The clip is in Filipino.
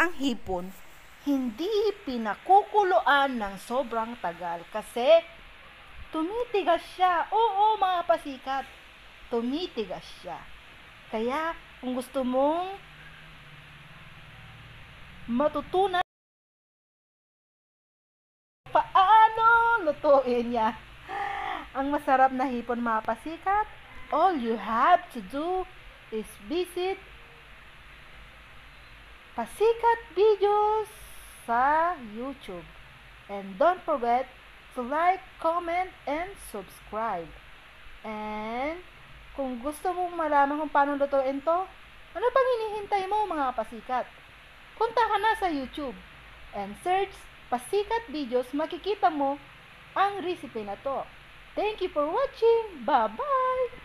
ang hipon hindi pinakukuluan ng sobrang tagal kasi tumitigas siya. Oo, mga pasikat, tumitigas siya. Kaya, kung gusto mong matutunan paano lutuin niya ang masarap na hipon mga pasikat, all you have to do is visit Pasikat Videos sa YouTube. And don't forget to like, comment, and subscribe. And kung gusto mong malaman kung paano lutuin to, ano pang hinihintay mo mga pasikat? Punta ka na sa YouTube and search Pasikat Videos, makikita mo ang recipe na to. Thank you for watching. Bye-bye!